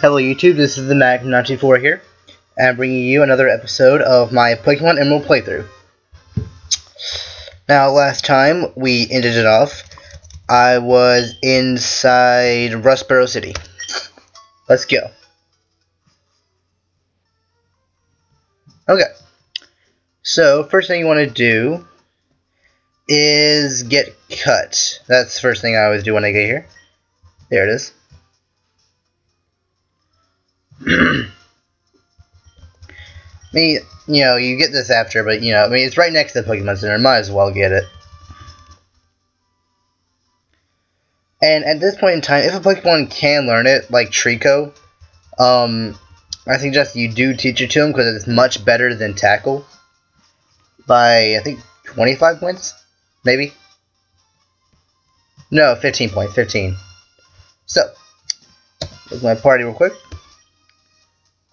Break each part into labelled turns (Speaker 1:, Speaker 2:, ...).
Speaker 1: Hello YouTube, this is the Mac94 here, and I'm bringing you another episode of my Pokemon Emerald playthrough. Now, last time we ended it off, I was inside Rustboro City. Let's go. Okay, so first thing you want to do is get cut. That's the first thing I always do when I get here. There it is. I mean, you know, you get this after, but, you know, I mean, it's right next to the Pokemon Center. Might as well get it. And at this point in time, if a Pokemon can learn it, like Treecko, um, I suggest you do teach it to him because it's much better than Tackle. By, I think, 25 points? Maybe? No, 15 points. 15. So, look my party real quick.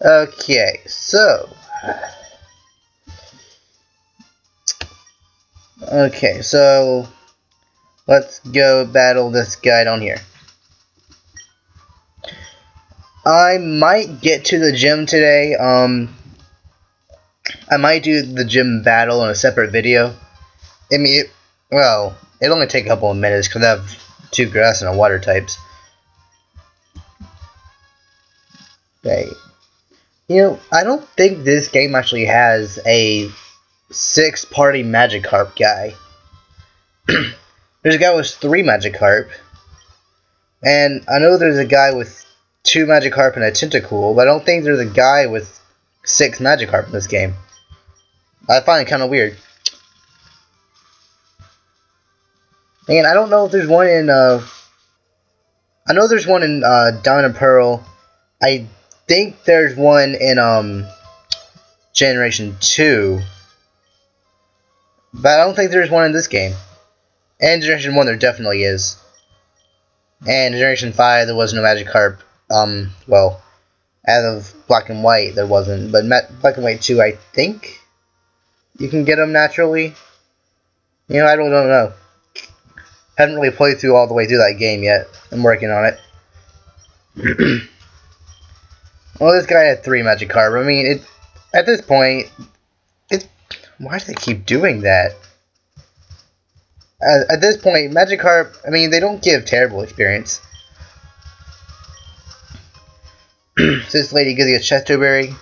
Speaker 1: Okay, so. Okay, so. Let's go battle this guy down here. I might get to the gym today. Um, I might do the gym battle in a separate video. I mean, it, well, it'll only take a couple of minutes because I have two grass and a water types. Okay. You know, I don't think this game actually has a six-party Magikarp guy. there's a guy with three Magikarp, and I know there's a guy with two Magikarp and a Tentacool, but I don't think there's a guy with six Magikarp in this game. I find it kind of weird. And I don't know if there's one in, uh, I know there's one in, uh, Diamond and Pearl. I think there's one in um Generation 2. But I don't think there's one in this game. And Generation 1 there definitely is. And Generation 5 there was no Magikarp. Um, well, as of Black and White there wasn't. But Black and White 2 I think you can get them naturally. You know, I don't, don't know. Haven't really played through all the way through that game yet. I'm working on it. Well, this guy had three magic Magikarp. I mean, it at this point, it. Why do they keep doing that? At, at this point, magic Magikarp. I mean, they don't give terrible experience. so this lady gives you a Chesto Berry,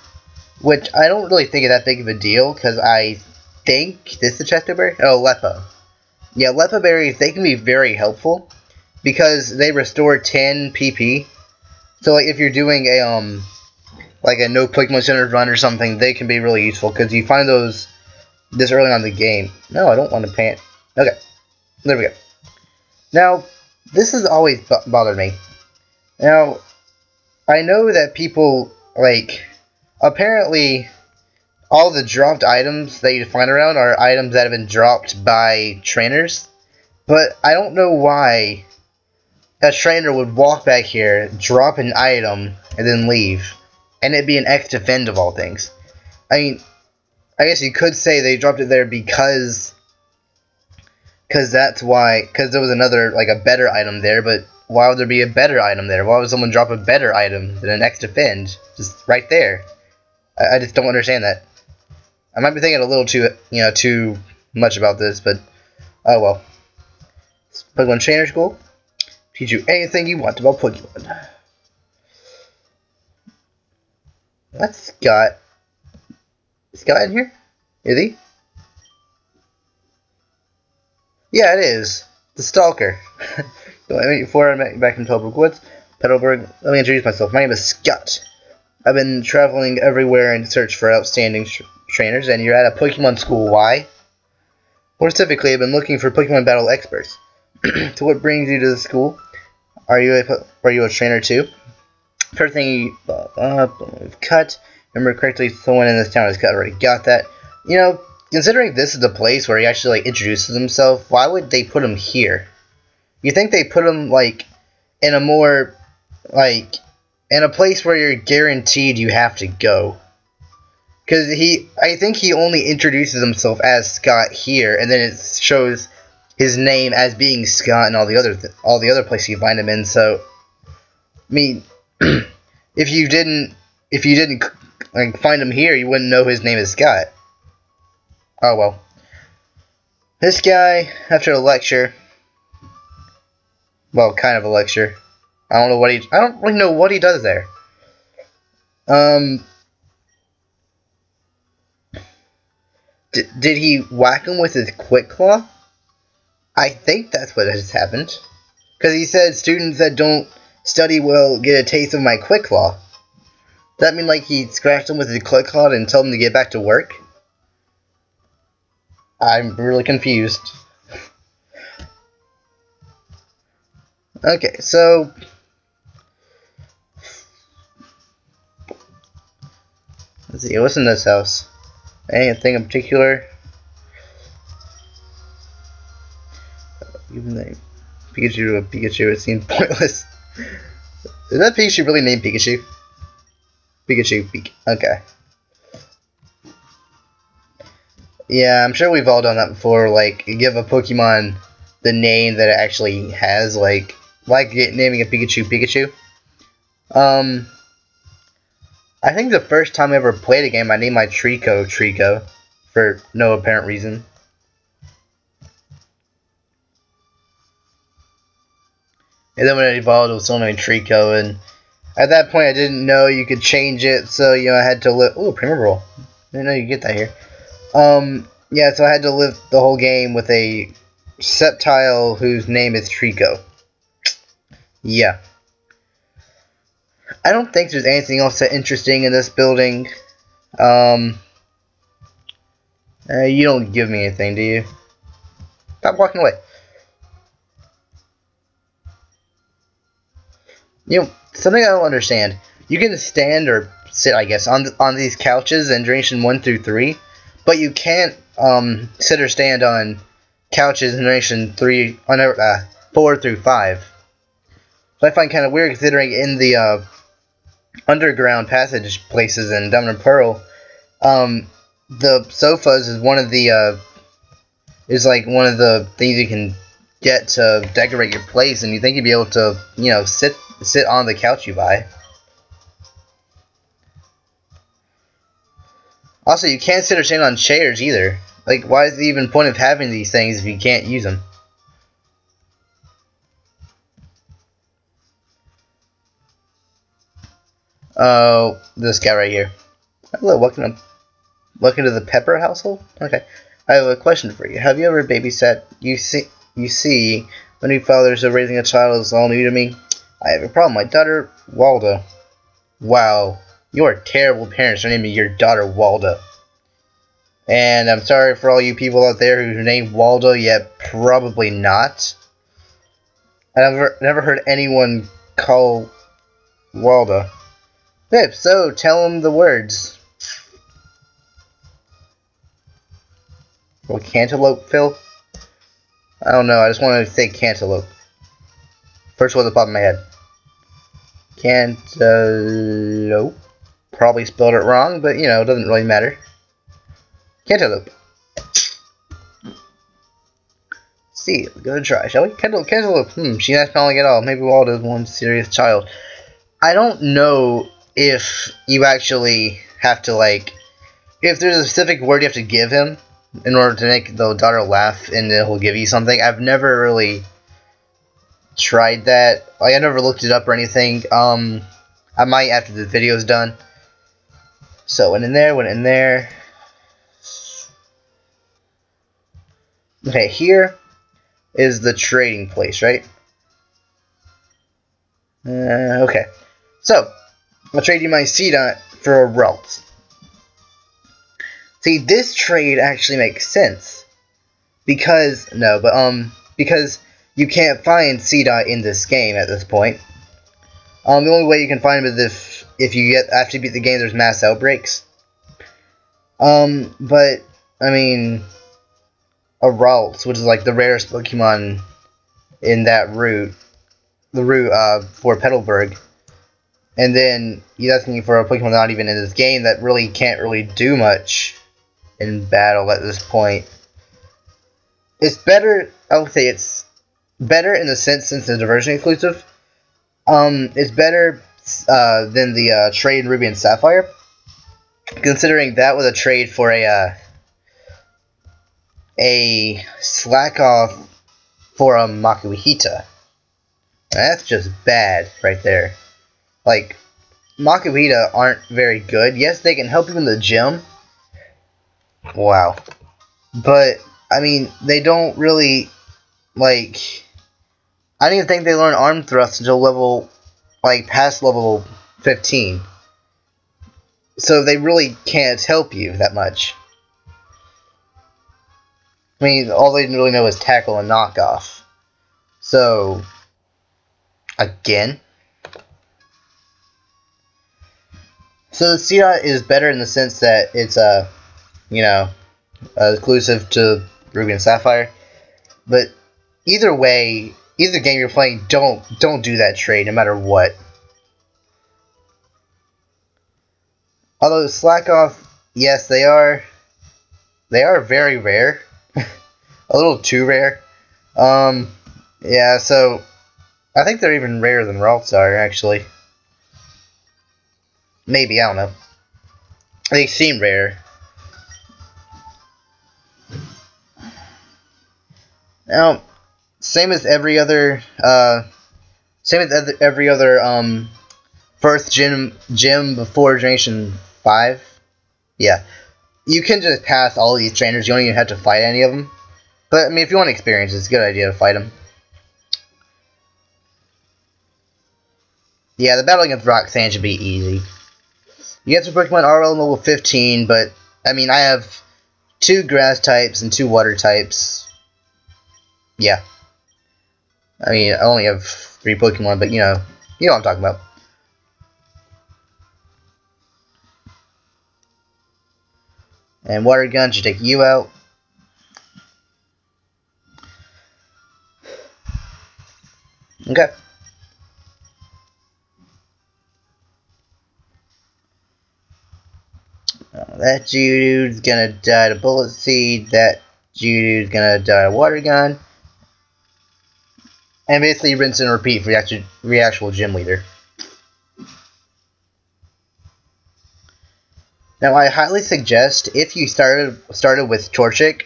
Speaker 1: which I don't really think is that big of a deal because I think this is a Chesto Berry. Oh, Leppa. Yeah, Leppa berries they can be very helpful because they restore 10 PP. So like if you're doing a um like a no Pokemon Center run or something, they can be really useful because you find those this early on the game. No, I don't want to pant. Okay, there we go. Now, this has always bothered me. Now, I know that people, like, apparently all the dropped items that you find around are items that have been dropped by trainers, but I don't know why a trainer would walk back here, drop an item, and then leave and it'd be an X defend of all things. I mean, I guess you could say they dropped it there because because that's why because there was another like a better item there, but why would there be a better item there? Why would someone drop a better item than an X defend just right there? I, I just don't understand that. I might be thinking a little too you know too much about this, but oh well. Pokemon Trainer School teach you anything you want about Pokemon. That's Scott. Scott in here? Is he? Yeah, it is. The Stalker. Before I met you back in Tolbrook Woods, Petalburg, let me introduce myself. My name is Scott. I've been traveling everywhere in search for outstanding trainers, and you're at a Pokemon school. Why? More specifically, I've been looking for Pokemon battle experts. so what brings you to the school? Are you a, are you a trainer too? First thing you uh, cut. Remember correctly, someone in this town has already got that. You know, considering this is the place where he actually like introduces himself, why would they put him here? You think they put him like in a more like in a place where you're guaranteed you have to go? Because he, I think he only introduces himself as Scott here, and then it shows his name as being Scott and all the other all the other places you find him in. So, I mean, if you didn't if you didn't like find him here, you wouldn't know his name is Scott. Oh well. This guy, after a lecture, well, kind of a lecture. I don't know what he. I don't really know what he does there. Um. Did he whack him with his quick claw? I think that's what has happened. Because he said students that don't study will get a taste of my quick claw. Does that mean like he scratched him with his quick claw and told him to get back to work? I'm really confused. Okay, so let's see, what's in this house? Anything in particular? Even the Pikachu to a Pikachu, it seemed pointless. Is that Pikachu really named Pikachu? Pikachu, Pik. Okay. Yeah, I'm sure we've all done that before. Like, give a Pokemon the name that it actually has, like, like naming a Pikachu Pikachu. Um, I think the first time I ever played a game, I named my Treecko Treecko for no apparent reason. And then when it evolved, it was still named Treecko. and at that point, I didn't know you could change it, so you know I had to live. Oh, Premier Ball. I didn't know you get that here. Um, yeah, so I had to live the whole game with a Sceptile whose name is Treecko. Yeah. I don't think there's anything else that interesting in this building. Um, uh, you don't give me anything, do you? Stop walking away. You know, something I don't understand. You can stand or sit, I guess, on on these couches in Generation 1 through 3, but you can't um, sit or stand on couches in Generation 3, on, uh, 4 through 5. So I find kind of weird considering in the uh, underground passage places in Diamond and Pearl, um, the sofas is one of the uh, is like one of the things you can get to decorate your place, and you think you'd be able to, you know, sit sit on the couch you buy. Also, you can't sit or stand on chairs either. Like, why is the even point of having these things if you can't use them? Oh, this guy right here. Hello, welcome to, welcome to the Pepper household? Okay. I have a question for you. Have you ever babysat? You see, you see, the new fathers are raising a child is all new to me. I have a problem. My daughter, Walda. Wow. You are terrible parents for naming your daughter Walda. And I'm sorry for all you people out there who named Walda, yet probably not. I never never heard anyone call Walda. Pip, so tell him the words. Well, cantaloupe, Phil? I don't know, I just wanted to say cantaloupe. First one that popped in my head. Cantaloupe. Probably spelled it wrong, but you know, it doesn't really matter. Cantaloupe. see, gonna try, shall we? Cantaloupe, cantaloupe. Hmm, she's not smelling at all. Maybe Walda's one serious child. I don't know if you actually have to like, if there's a specific word you have to give him in order to make the daughter laugh, and then he'll give you something. I've never really tried that. Like, I never looked it up or anything. Um, I might after the video's done. So went in there, went in there. Okay, here is the trading place, right? Uh, okay. So, I'll trade you my Seedot for a Ralt. See, this trade actually makes sense. Because, no, but, um, because you can't find Seedot in this game at this point. Um, the only way you can find him is if, if you get, after you beat the game, there's mass outbreaks. Um, but, I mean, a Ralts, which is like the rarest Pokemon in that route, the route, uh, for Petalburg. And then you're asking for a Pokemon not even in this game that really can't really do much in battle at this point. It's better, I would say it's better in the sense since the diversion exclusive. Um, it's better uh, than the uh, trade Ruby and Sapphire. Considering that was a trade for a uh, a Slakoth for a Makuhita. That's just bad right there. Like, Makuhita aren't very good. Yes, they can help you in the gym. Wow. But, I mean, they don't really, like, I don't even think they learn arm thrust until level, like, past level 15. So they really can't help you that much. I mean, all they really know is tackle and knockoff. So, again. So the Seedot is better in the sense that it's uh, you know, uh, exclusive to Ruby and Sapphire. But either way, either game you're playing, don't don't do that trade no matter what. Although Slakoth, yes, they are they are very rare. a little too rare. Um yeah, so I think they're even rarer than Ralts are, actually. Maybe, I don't know. They seem rare. Now, same as every other, uh, same as every other, um, first gym, gym before Generation 5. Yeah. You can just pass all these trainers, you don't even have to fight any of them. But, I mean, if you want experience, it's a good idea to fight them. Yeah, the battle against Roxanne should be easy. You get some Pokemon RL level 15, but, I mean, I have two grass types and two water types. Yeah. I mean, I only have three Pokemon, but, you know, you know what I'm talking about. And Water Gun should take you out. Okay. Uh, that Geodude's gonna die to Bullet Seed. That Geodude's gonna die to Water Gun. And basically rinse and repeat for the actual, the actual gym leader. Now, I highly suggest if you started started with Torchic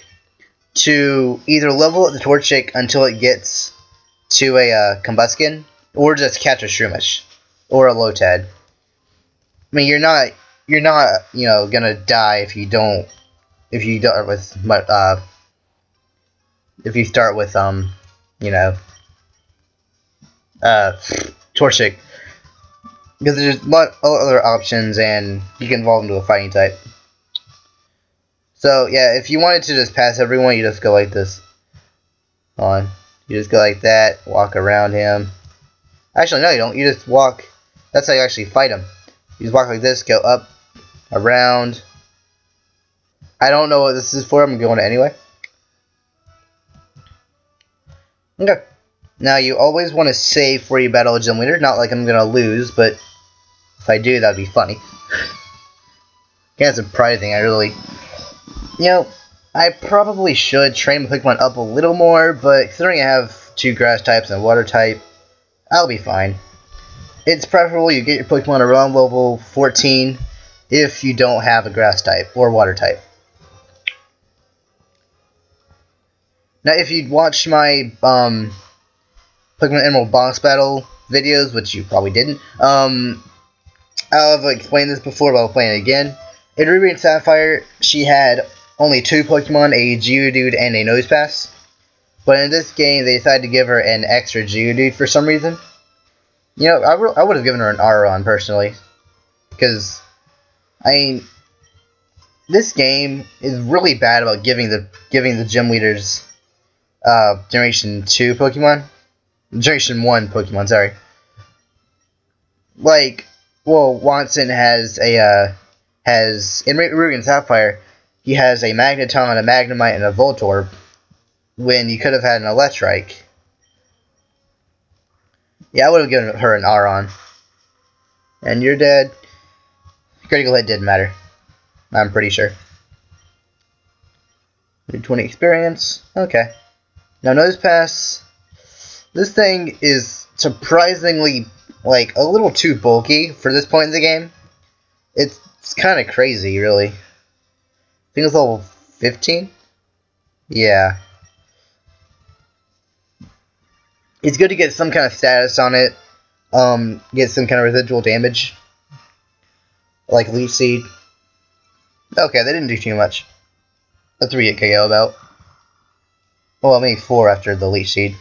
Speaker 1: to either level up the Torchic until it gets to a uh, Combusken, or just catch a Shroomish or a Lotad. I mean, you're not you're not, you know, gonna die if you don't, if you don't with, uh, if you start with, um, you know, uh, Torchic. Because there's a lot of other options and you can evolve into a fighting type. So, yeah, if you wanted to just pass everyone, you just go like this. On. You just go like that, walk around him. Actually, no, you don't. You just walk. That's how you actually fight him. You just walk like this, go up, around. I don't know what this is for. I'm going anyway. Okay. Now, you always want to save for you battle a gym leader. Not like I'm going to lose, but if I do, that'd be funny. kind of surprising, I really... You know, I probably should train my Pokemon up a little more, but considering I have two grass types and a water type, I'll be fine. It's preferable you get your Pokemon around level 14 if you don't have a grass type or water type. Now, if you'd watched my um, Pokemon Emerald boss battle videos, which you probably didn't, um, I've explained this before, but I'll explain it again. In Ruby and Sapphire, she had only two Pokemon, a Geodude and a Nosepass. But in this game, they decided to give her an extra Geodude for some reason. You know, I, I would have given her an Aron personally. Because I mean, this game is really bad about giving the giving the gym leaders uh, Generation Two Pokemon, Generation One Pokemon. Sorry. Like, well, Watson has a uh, has in Ruby and Sapphire, he has a Magneton, a Magnemite, and a Voltorb. When you could have had an Electrike. Yeah, I would have given her an Aron. And you're dead. Critical hit didn't matter. I'm pretty sure. 20 experience. Okay. Now Nosepass. This thing is surprisingly like a little too bulky for this point in the game. It's, it's kind of crazy, really. I think it's level 15? Yeah. It's good to get some kind of status on it. Um, get some kind of residual damage. Like Leech Seed. Okay, they didn't do too much. A 3 hit KO about. Well, maybe 4 after the Leech Seed.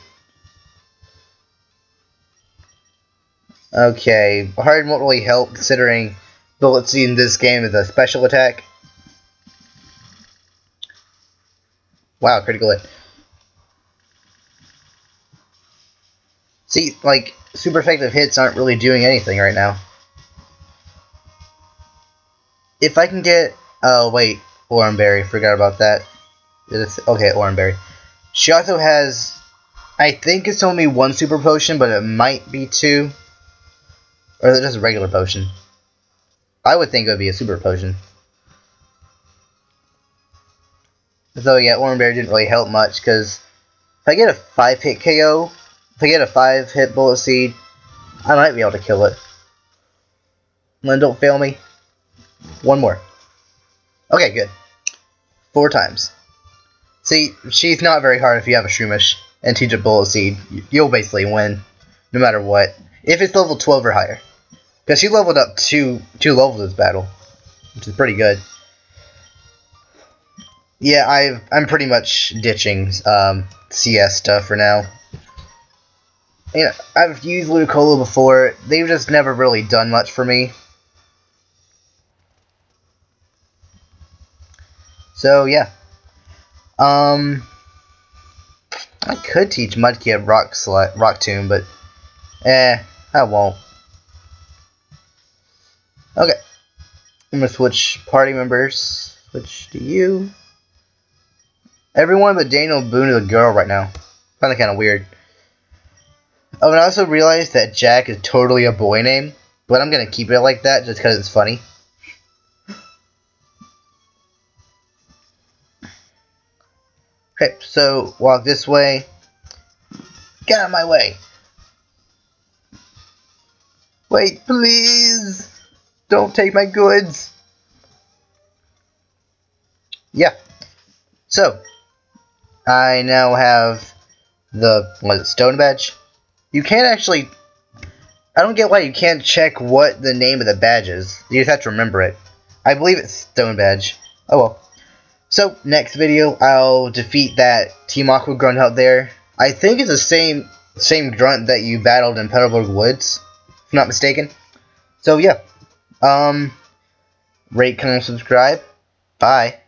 Speaker 1: Okay, hard won't really help considering bullets in this game is a special attack. Wow, critical hit. See, like, super effective hits aren't really doing anything right now. If I can get... Oh, wait. Oranberry. Forgot about that. It's, okay, Oranberry. She also has... I think it's only one super potion, but it might be two. Or is it just a regular potion? I would think it would be a super potion. So yeah, Oranberry didn't really help much, because if I get a 5-hit KO, if I get a 5-hit Bullet Seed, I might be able to kill it. then don't fail me. One more. Okay, good. Four times. See, she's not very hard if you have a Shroomish and teach a Bullet Seed. You'll basically win, no matter what. If it's level 12 or higher. Because she leveled up two, two levels this battle, which is pretty good. Yeah, i I'm pretty much ditching um, CS stuff for now. You know, I've used Ludicolo before. They've just never really done much for me. So, yeah. Um, I could teach Mudkip Rock, Rock Tomb, but eh, I won't. Okay. I'm gonna switch party members. Switch to you. Everyone but Daniel Boone is a girl right now. Find that kind of weird. Oh, and I also realized that Jack is totally a boy name, but I'm gonna keep it like that just because it's funny. Okay, so walk this way. Get out of my way. Wait, please. Don't take my goods. Yeah. So, I now have the, what is it, stone badge? You can't actually, I don't get why you can't check what the name of the badge is. You just have to remember it. I believe it's stone badge. Oh well. So, next video, I'll defeat that Team Aqua grunt out there. I think it's the same same grunt that you battled in Petalburg Woods, I'm not mistaken. So, yeah. Um, rate, comment, subscribe. Bye.